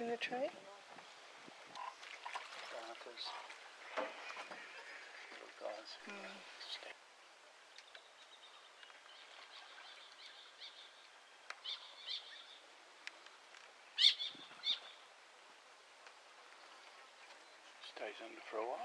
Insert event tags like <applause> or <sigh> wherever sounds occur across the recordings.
In the tray? Stays under for a while.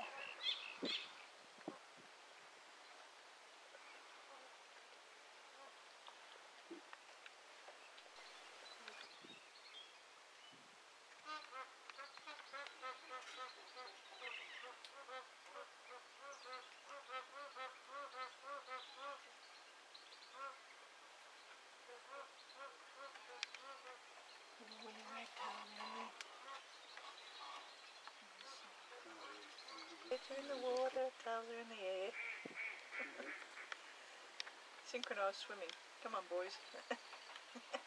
In the water, tails are in the air. <laughs> Synchronized swimming. Come on, boys. <laughs>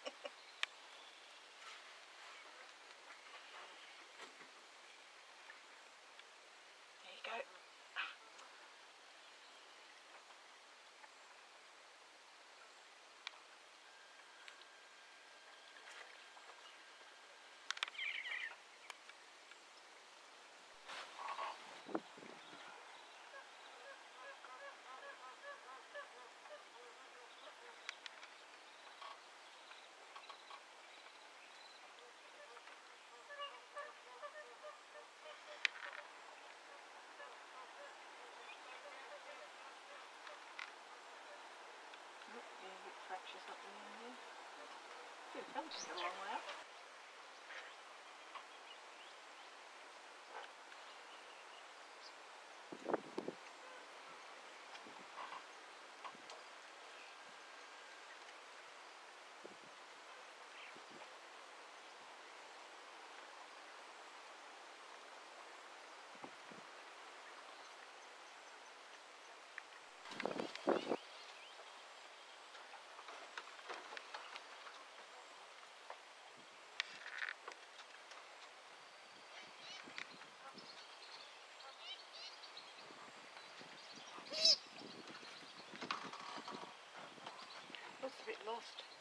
yeah, a bit fractious up the end. Good, I'm just a long way up. Lost.